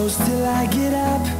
close till I get up.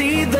see the